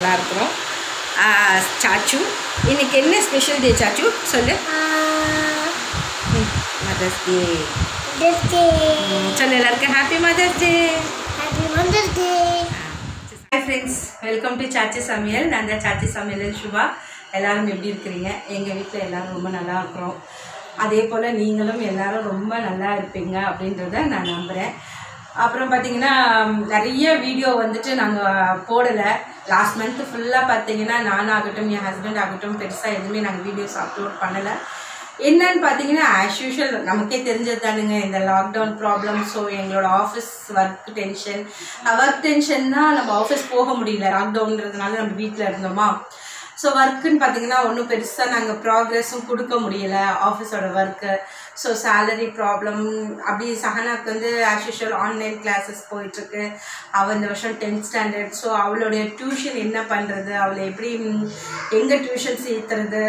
நல்லா இருக்கிறோம். சாச்சு இன்னைக்கு என்ன ஸ்பெஷல் டே சாச்சு? சொல்லு. மதர்ஸ் டே சொல்லு எல்லாருக்கும் happy mother's day hi friends welcome to Saachi சமையல். நான் தான் சாச்சி சமையல் சுபா. எல்லாரும் எப்படி இருக்கிறீங்க? எங்கள் வீட்டில் எல்லாரும் ரொம்ப நல்லா இருக்கிறோம். அதே போல் நீங்களும் எல்லாரும் ரொம்ப நல்லா இருப்பீங்க அப்படின்றத நான் நம்புகிறேன் அப்புறம் பார்த்தீங்கன்னா நிறைய வீடியோ வந்துட்டு நாங்கள் போடலை. லாஸ்ட் மந்த்து ஃபுல்லாக பார்த்தீங்கன்னா நானாகட்டும் என் ஹஸ்பண்ட் ஆகட்டும் பெருசாக எதுவுமே நாங்கள் வீடியோஸ் அப்லோட் பண்ணலை. என்னன்னு பார்த்தீங்கன்னா ஆஸ் யூஷுவல் நமக்கே தெரிஞ்சது தானுங்க இந்த லாக்டவுன் ப்ராப்ளம் ஸோ எங்களோட ஆஃபீஸ் ஒர்க் டென்ஷன் ஒர்க் டென்ஷன்னா நம்ம ஆஃபீஸ் போக முடியல லாக்டவுன்றதுனால நம்ம வீட்டில் இருந்தோமா? ஸோ ஒர்க்குன்னு பார்த்தீங்கன்னா ஒன்றும் பெருசாக நாங்கள் ப்ராக்ரெஸும் கொடுக்க முடியல ஆஃபீஸோட ஒர்க்கு ஸோ சேலரி ப்ராப்ளம் அப்படி சஹனாக்கு வந்து ஆஸ் யூஷுவல் ஆன்லைன் கிளாஸஸ் போயிட்டுருக்கு. அவள் இந்த வருஷம் டென்த் ஸ்டாண்டர்ட் ஸோ அவளுடைய டியூஷன் என்ன பண்ணுறது அவளை எப்படி எங்கே டியூஷன் சேர்த்துறது?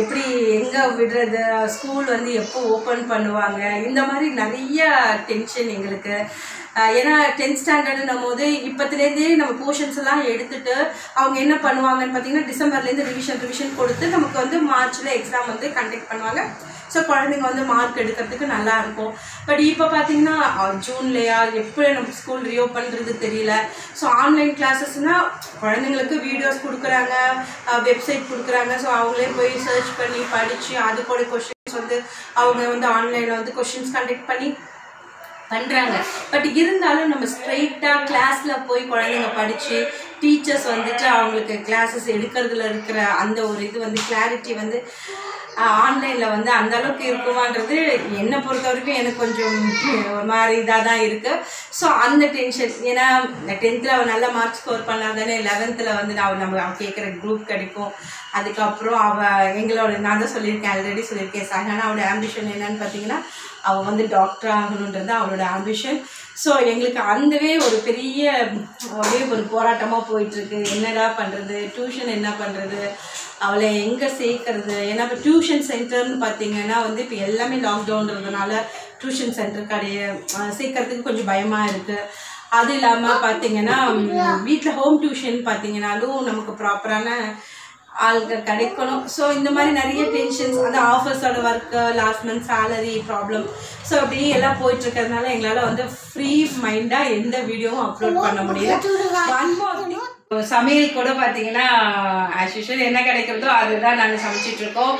எப்படி எங்கே விடுறது? ஸ்கூல் வந்து எப்போ ஓப்பன் பண்ணுவாங்க? இந்த மாதிரி நிறைய டென்ஷன் எங்களுக்கு. ஏன்னா டென்த் ஸ்டாண்டர்டுன்னும் போது இப்போத்துலேருந்தே நம்ம போர்ஷன்ஸ் எல்லாம் எடுத்துட்டு அவங்க என்ன பண்ணுவாங்கன்னு பார்த்தீங்கன்னா டிசம்பர்லேருந்து ரிவிஷன் ரிவிஷன் கொடுத்து நமக்கு வந்து மார்ச்சில் எக்ஸாம் வந்து கண்டக்ட் பண்ணுவாங்க. ஸோ குழந்தைங்க வந்து மார்க் எடுக்கிறதுக்கு நல்லா இருக்கும். பட் இப்போ பார்த்தீங்கன்னா ஜூன்லையா எப்படி நம்ம ஸ்கூல் ரீஓப்பன்றது தெரியல. ஸோ ஆன்லைன் கிளாஸஸ்னால் குழந்தைங்களுக்கு வீடியோஸ் கொடுக்குறாங்க வெப்சைட் கொடுக்குறாங்க. ஸோ அவங்களே போய் சர்ச் பண்ணி படித்து அது கூட கொஷின்ஸ் வந்து அவங்க வந்து ஆன்லைனில் வந்து கொஷின்ஸ் கண்டக்ட் பண்ணி பண்ணுறாங்க பட் இருந்தாலும் நம்ம ஸ்ட்ரெயிட்டாக கிளாஸில் போய் குழந்தைங்க படித்து டீச்சர்ஸ் வந்துட்டு அவங்களுக்கு கிளாஸஸ் எடுக்கிறதுல இருக்கிற அந்த ஒரு இது வந்து கிளாரிட்டி வந்து ஆன்லைனில் வந்து அந்த அளவுக்கு இருக்குமான்றது என்னை பொறுத்த வரைக்கும் எனக்கு கொஞ்சம் ஒரு மாதிரி இதாக தான் இருக்குது ஸோ அந்த டென்ஷன் ஏன்னா டென்த்தில் அவள் நல்ல மார்க் ஸ்கோர் பண்ணாதானே லெவன்த்தில் வந்து நான் நம்ம அவள் கேட்குற குரூப் கிடைக்கும். அதுக்கப்புறம் அவள் எங்களோட நான் தான் சொல்லியிருக்கேன் ஆல்ரெடி சொல்லியிருக்கேன். சார் ஆனால் அவளோட ஆம்பிஷன் என்னன்னு பார்த்தீங்கன்னா அவள் வந்து டாக்டர் ஆகணுன்றது அவளோட ஆம்பிஷன் ஸோ எங்களுக்கு அந்தவே ஒரு பெரிய அப்படியே ஒரு போராட்டமாக போயிட்டுருக்கு. என்னடா பண்ணுறது டியூஷன் என்ன பண்ணுறது அவளை எங்கே சேர்க்கறது? ஏன்னா இப்போ டியூஷன் சென்டர்னு பார்த்தீங்கன்னா வந்து இப்போ எல்லாமே லாக்டவுன்றதுனால டியூஷன் சென்டர் கடைய சேர்க்கறதுக்கு கொஞ்சம் பயமாக இருக்குது அது இல்லாமல் பார்த்தீங்கன்னா வீட்டில் ஹோம் டியூஷன் பார்த்தீங்கன்னாலும் நமக்கு ப்ராப்பரான ஆள்கள் கிடைக்கணும். ஸோ இந்த மாதிரி நிறைய டென்ஷன்ஸ் அந்த ஆஃபீஸோட work last month salary problem so அப்படி எல்லாம் போயிட்டு இருக்கிறதுனால எங்களால் வந்து ஃப்ரீ மைண்டாக எந்த வீடியோவும் அப்லோட் பண்ண முடியல. சமையல் கூட பார்த்தீங்கன்னா ஆஸ் யூஷுவல் என்ன கிடைக்கிறதோ அதுதான் நாங்கள் சமைச்சிட்டு இருக்கோம்.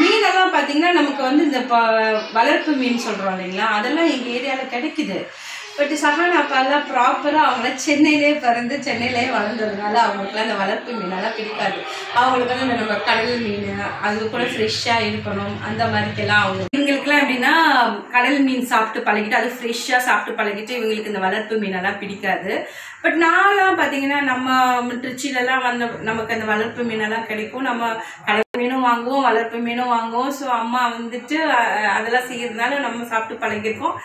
மீனெல்லாம் பார்த்தீங்கன்னா நமக்கு வந்து இந்த ப வளர்ப்பு மீன் சொல்கிறோம் இல்லைங்களா? அதெல்லாம் எங்கள் ஏரியாவில் கிடைக்குது. பட் சஹான் அப்பாலாம் ப்ராப்பராக அவங்கள சென்னையிலே பிறந்து சென்னையிலே வளர்ந்ததுனால அவங்களுக்குலாம் அந்த வளர்ப்பு மீனெல்லாம் பிடிக்காது. அவங்களுக்கு வந்து இந்த நம்ம கடல் மீன் அது கூட ஃப்ரெஷ்ஷாக இருக்கணும் அந்த மாதிரிக்கெல்லாம் அவங்க இவங்களுக்குலாம் எப்படின்னா கடல் மீன் சாப்பிட்டு பழகிட்டு அது ஃப்ரெஷ்ஷாக சாப்பிட்டு பழகிட்டு இவங்களுக்கு இந்த வளர்ப்பு மீனெல்லாம் பிடிக்காது. பட் நான்லாம் பார்த்தீங்கன்னா நம்ம திருச்சியிலலாம் வந்து நமக்கு அந்த வளர்ப்பு மீனெல்லாம் கிடைக்கும். நம்ம கடல் மீனும் வாங்குவோம் வளர்ப்பு மீனும் வாங்குவோம். ஸோ அம்மா வந்துட்டு அதெல்லாம் செய்யறதுனால நம்ம சாப்பிட்டு பழகிருக்கோம்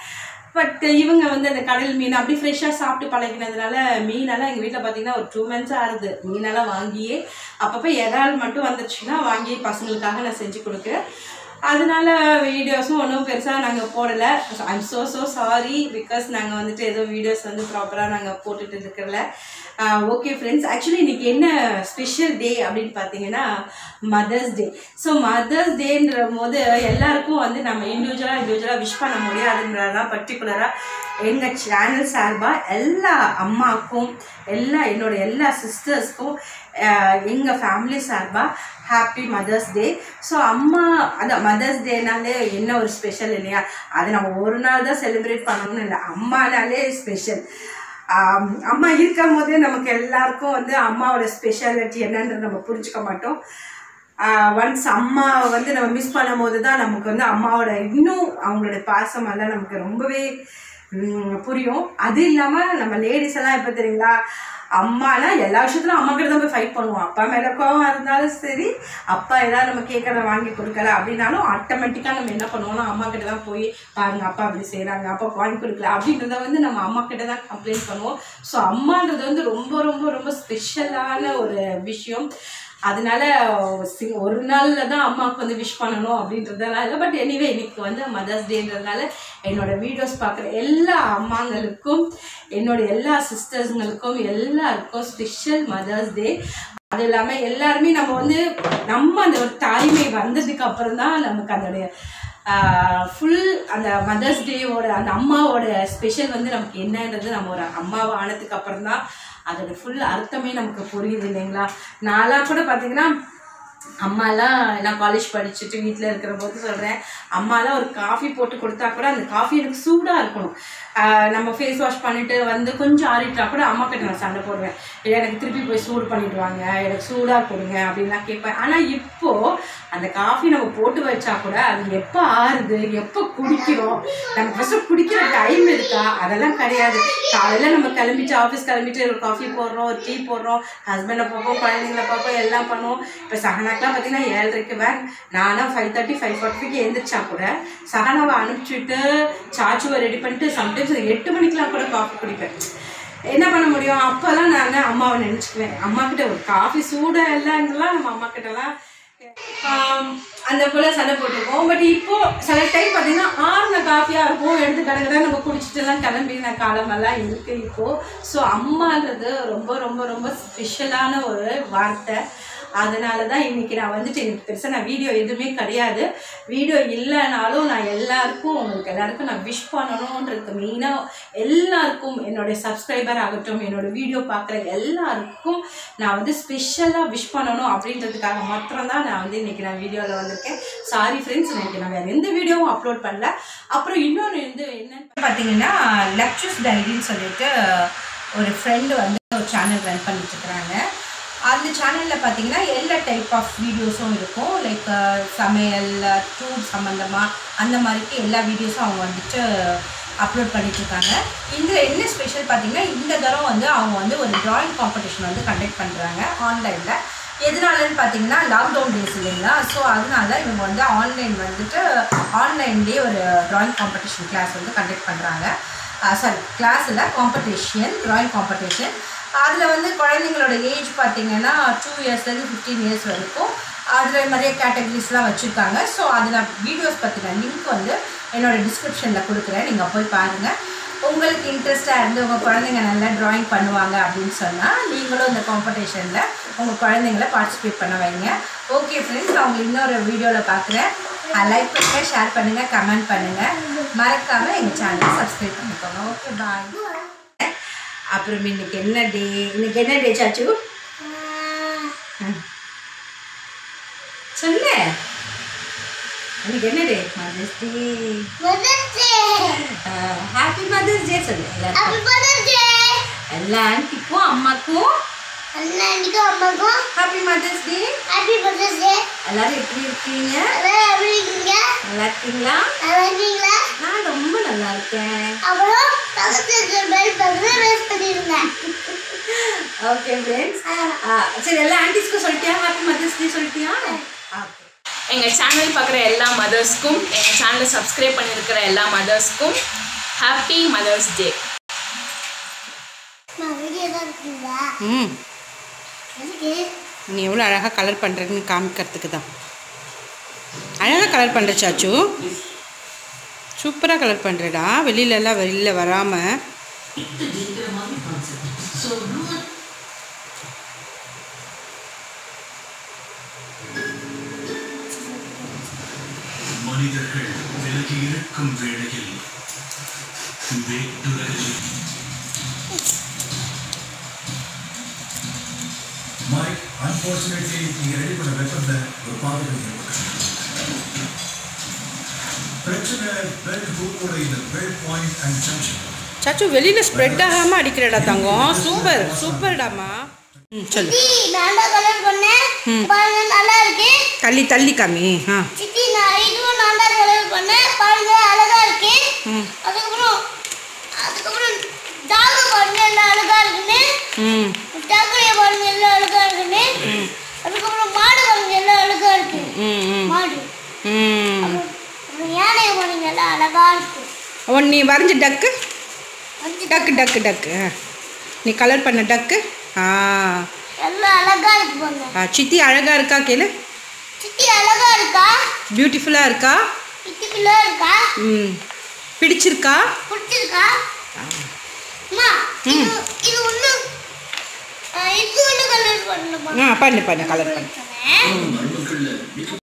பட் இவங்க வந்து அந்த கடல் மீன் அப்படி ஃப்ரெஷ்ஷாக சாப்பிட்டு பழகினதுனால மீனெல்லாம் எங்கள் வீட்டில் பார்த்தீங்கன்னா ஒரு டூ மந்த்ஸாக ஆகுது. மீனெல்லாம் வாங்கியே. அப்பப்போ இறால் மட்டும் வந்துச்சுன்னா வாங்கி பசங்களுக்காக நான் செஞ்சு கொடுக்குறேன். அதனால வீடியோஸும் ஒன்றும் பெருசாக நாங்கள் போடலை. I'm so so sorry because நாங்கள் வந்துட்டு ஏதோ வீடியோஸ் வந்து ப்ராப்பராக நாங்கள் போட்டுட்டு இருக்கிறல. ஓகே ஃப்ரெண்ட்ஸ் ஆக்சுவலி இன்னைக்கு என்ன ஸ்பெஷல் டே அப்படின்னு பார்த்தீங்கன்னா மதர்ஸ் டே ஸோ மதர்ஸ் டேன்ற போது எல்லாருக்கும் வந்து நம்ம இண்டிவிஜுவலாக இண்டிவிஜுவலாக விஷ் பண்ண முடியாதுன்றதான் பர்டிகுலராக எங்கள் சேனல் சார்பாக எல்லா அம்மாவுக்கும் எல்லா என்னோட எல்லா சிஸ்டர்ஸ்க்கும் எங்கள் ஃபேமிலி சார்பாக ஹாப்பி மதர்ஸ் டே ஸோ அம்மா அந்த மதர்ஸ் டேனாலே என்ன ஒரு ஸ்பெஷல் இல்லையா? அதை நம்ம ஒரு நாள் தான் செலிப்ரேட் பண்ணணும்னு இல்லை. அம்மானாலே ஸ்பெஷல் அம்மா இருக்கும் போதே நமக்கு எல்லாருக்கும் வந்து அம்மாவோட ஸ்பெஷாலிட்டி என்னன்றது நம்ம புரிஞ்சுக்க மாட்டோம். ஒன்ஸ் அம்மா வந்து நம்ம மிஸ் பண்ணும் போது தான் நமக்கு வந்து அம்மாவோட இன்னும் அவங்களோட பாசம் எல்லாம் நமக்கு ரொம்பவே புரியும். அது இல்லாமல் நம்ம லேடிஸ் எல்லாம் எப்போ தெரியுங்களா? அம்மானா எல்லா விஷயத்துலையும் அம்மா கிட்ட தான் போய் ஃபைட் பண்ணுவோம். அப்பா மேலே கோவம் இருந்தாலும் சரி அப்பா ஏதாவது நம்ம கேட்கறத வாங்கி கொடுக்கல அப்படின்னாலும் ஆட்டோமேட்டிக்காக நம்ம என்ன பண்ணுவோம்னா அம்மா கிட்ட தான் போய் பாருங்க அப்பா அப்படி செய்கிறாங்க அப்பா வாங்கி கொடுக்கல அப்படின்றத வந்து நம்ம அம்மா கிட்ட தான் கம்ப்ளைண்ட் பண்ணுவோம். ஸோ அம்மான்றது வந்து ரொம்ப ரொம்ப ரொம்ப ஸ்பெஷலான ஒரு விஷயம். அதனால ஒரு நாளில் தான் அம்மாவுக்கு வந்து விஷ் பண்ணணும் அப்படின்றதுனால பட் எனிவே இன்னைக்கு வந்து மதர்ஸ் டேன்றதுனால என்னோட வீடியோஸ் பார்க்குற எல்லா அம்மாங்களுக்கும் என்னோட எல்லா சிஸ்டர்ஸுங்களுக்கும் எல்லாருக்கும் ஸ்பெஷல் மதர்ஸ் டே அது இல்லாமல் எல்லாருமே நம்ம வந்து நம்ம அந்த ஒரு தாய்மை வந்ததுக்கு அப்புறம் தான் நமக்கு அதோடைய ஃபுல் அந்த மதர்ஸ் டேவோட அந்த அம்மாவோட ஸ்பெஷல் வந்து நமக்கு என்னன்றது நம்ம ஒரு அம்மாவை ஆனதுக்கு அப்புறம் தான் அதோட ஃபுல் அர்த்தமே நமக்கு புரியுது இல்லைங்களா? நாளாக கூட பார்த்தீங்கன்னா அம்மாலாம் நான் காலேஜ் படிச்சுட்டு வீட்டில் இருக்கிற போது சொல்கிறேன் அம்மாலாம் ஒரு காஃபி போட்டு கொடுத்தா கூட அந்த காஃபி எனக்கு சூடாக இருக்கணும். நம்ம ஃபேஸ் வாஷ் பண்ணிட்டு வந்து கொஞ்சம் ஆறிட்டா கூட அம்மா கிட்ட நான் சண்டை போடுவேன். இல்லை எனக்கு திருப்பி போய் சூடு பண்ணிடுவாங்க எனக்கு சூடாக போடுங்க அப்படின்லாம் கேட்பேன். ஆனால் இப்போது அந்த காஃபி நம்ம போட்டு வச்சா கூட அது எப்போ ஆறுது எப்போ குடிக்கிறோம் நம்ம ஃபஸ்ட்டு குடிக்கிற டைம் இருக்கா? அதெல்லாம் கிடையாது. காலையில் நம்ம கிளம்பிட்டு ஆஃபீஸ் கிளம்பிட்டு ஒரு காஃபி போடுறோம் ஒரு டீ போடுறோம் ஹஸ்பண்டை பார்ப்போம் குழந்தைங்கள பார்ப்போம் எல்லாம் பண்ணுவோம். இப்போ கரெக்டாக பார்த்தீங்கன்னா ஏழரைக்கு வேன் நானும் ஃபைவ் தேர்ட்டி ஃபைவ் ஃபார்ட்டிக்கு எழுந்திரிச்சா கூட சஹனாவை அனுப்பிச்சிட்டு சாச்சுவை ரெடி பண்ணிட்டு சம்டைம்ஸ் எட்டு மணிக்கெலாம் கூட காஃபி குடிப்பேன். என்ன பண்ண முடியும்? அப்போல்லாம் நான் அம்மாவை நினச்சிக்குவேன். அம்மா கிட்ட ஒரு காஃபி சூடாக இல்லைங்கலாம் நம்ம அம்மா கிட்டலாம் அந்த போல சண்டை போட்டிருக்கோம் பட் இப்போ சில டைம் பார்த்தீங்கன்னா ஆறுன காஃபியாக இருக்கும். எடுத்து கிடக்குதான் நம்ம குடிச்சிட்டுலாம் கிளம்பின காலமெல்லாம் இருக்குது இப்போது ஸோ அம்மான்றது ரொம்ப ரொம்ப ரொம்ப ஸ்பெஷலான ஒரு வார்த்தை. அதனால தான் இன்றைக்கி நான் வந்துட்டு எனக்கு பெருசாக நான் வீடியோ எதுவுமே கிடையாது. வீடியோ இல்லைனாலும் நான் எல்லாருக்கும் உங்களுக்கு எல்லாருக்கும் நான் விஷ் பண்ணணுன்றது மெயினாக எல்லாருக்கும் என்னுடைய சப்ஸ்கிரைபர் ஆகட்டும் என்னோட வீடியோ பார்க்குற எல்லாருக்கும் நான் வந்து ஸ்பெஷலாக விஷ் பண்ணணும் அப்படின்றதுக்காக மாத்திரம்தான் நான் வந்து இன்னைக்கு நான் வீடியோவில் வந்திருக்கேன். சாரி ஃப்ரெண்ட்ஸ் இன்றைக்கி நான் வேறு எந்த வீடியோவும் அப்லோட் பண்ணல. அப்புறம் இன்னொன்று வந்து என்னென்னு பார்த்தீங்கன்னா லக்ஷஸ் டைரின்னு சொல்லிட்டு ஒரு ஃப்ரெண்டு வந்து ஒரு சேனல் ரன் பண்ணிட்டுருக்குறாங்க அந்த சேனலில் பார்த்தீங்கன்னா எல்லா டைப் ஆஃப் வீடியோஸும் இருக்கும். லைக் சமையல் டூர் சம்மந்தமாக அந்த மாதிரிக்கு எல்லா வீடியோஸும் அவங்க வந்துட்டு அப்லோட் பண்ணிட்டுருக்காங்க. இதில் என்ன ஸ்பெஷல் பார்த்தீங்கன்னா இந்த தரம் வந்து அவங்க வந்து ஒரு ட்ராயிங் காம்படிஷன் வந்து கண்டக்ட் பண்ணுறாங்க ஆன்லைனில் எதனாலன்னு பார்த்தீங்கன்னா லாக்டவுன் டேஸ் இல்லைங்களா? ஸோ அதனால இவங்க வந்து ஆன்லைன் வந்துட்டு ஆன்லைன்லேயே ஒரு ட்ராயிங் காம்படிஷன் கிளாஸ் வந்து கண்டக்ட் பண்ணுறாங்க சாரி கிளாஸில் காம்படிஷன் ட்ராயிங் காம்படிஷன் அதில் வந்து குழந்தைங்களோட ஏஜ் பார்த்தீங்கன்னா டூ இயர்ஸ்லேருந்து ஃபிஃப்டீன் இயர்ஸ் வரைக்கும் அதில் நிறைய கேட்டகரிஸ்லாம் வச்சுருக்காங்க. ஸோ அதில் வீடியோஸ் பற்றின லிங்க் வந்து என்னோட டிஸ்கிரிப்ஷனில் கொடுக்குறேன். நீங்கள் போய் பாருங்கள் உங்களுக்கு இன்ட்ரெஸ்ட்டாக இருந்து உங்கள் குழந்தைங்க நல்லா ட்ராயிங் பண்ணுவாங்க அப்படின்னு சொன்னால் நீங்களும் இந்த காம்படிஷனில் உங்கள் குழந்தைங்கள பார்ட்டிசிபேட் பண்ண வைங்க. ஓகே ஃப்ரெண்ட்ஸ் நான் உங்களுக்கு இன்னொரு வீடியோவில் பார்க்குறேன். லைக் பண்ணுங்கள் ஷேர் பண்ணுங்கள் கமெண்ட் பண்ணுங்கள் மறக்காமல் எங்கள் சேனலை சப்ஸ்கிரைப் பண்ணிக்கோங்க. ஓகே பாய் அப்புறம் இன்னைக்கு என்ன டே இன்னைக்கு என்ன டே சாச்சு. சொல்லு. இன்னைக்கு என்ன day mother's day happy mother's day சொல்லு எல்லாருக்கும். எல்லா ஆண்டிக்கும் அம்மாக்கும். ஹாப்பி மதர்ஸ் டே எல்லாரும் எப்படி இருக்கீங்க? நல்லா இருக்கீங்களா? நான் ரொம்ப நல்லா இருக்கேன். ஓகே ஃப்ரெண்ட்ஸ் சரி எல்லா ஆண்டிஸ்க்கும் சொல்லிட்டியா? ஹாப்பி மதர்ஸ் டே சொல்லிட்டியா? எங்கள் சேனல் பார்க்குற எல்லா மதர்ஸ்க்கும் எங்கள் சேனலை சப்ஸ்கிரைப் பண்ணியிருக்கிற எல்லா மதர்ஸ்க்கும் ஹாப்பி மதர்ஸ் டே ம். நீ எவ்வளோ அழகாக கலர் பண்ணுறன்னு காமிக்கிறதுக்கு தான். அழகாக கலர் பண்ணுற சாச்சு. சூப்பராக கலர் பண்ணுறடா வெளியிலலாம் வெளியில் வராமல் மனிதர்கள் விலகி இருக்கும் வேளையில் வேட்டுலகில் மைக் அன்பார்ச்சுனேட்லி நீங்க ரெடி பண்ண வெப்பன்ல ஒரு பாதுகாப்பு ஏற்பட்டு பிரச்சனை பெல்ட் ஹூக்கோட இந்த பெல்ட் பாயிண்ட் அண்ட் ஜங்ஷன் சாச்சு வெளியில் ஸ்ப்ரெட் ஆகாமல் அடிக்கிறடா தங்கம். சூப்பர் சூப்பர்டாம்மா ம் சொல்லு. தள்ளி தள்ளி காமி. ஆ. ஒன் நீ வரைஞ்ச டக்கு டக்கு டக்கு டக்கு. நீ கலர் பண்ண டக்கு. ஆ. எல்லாம் அழகா இருக்கு சித்தி கேளு. சித்தி அழகா இருக்கா? பியூட்டிஃபுல்லாக இருக்கா? சித்திக்குள்ள இருக்கா? ம். பிடிச்சிருக்கா? பிடிச்சிருக்கா? அம்மா இது இது ஒண்ணு இது ஒண்ணு கலர் பண்ணு பண்ணு கலர் பண்ணு.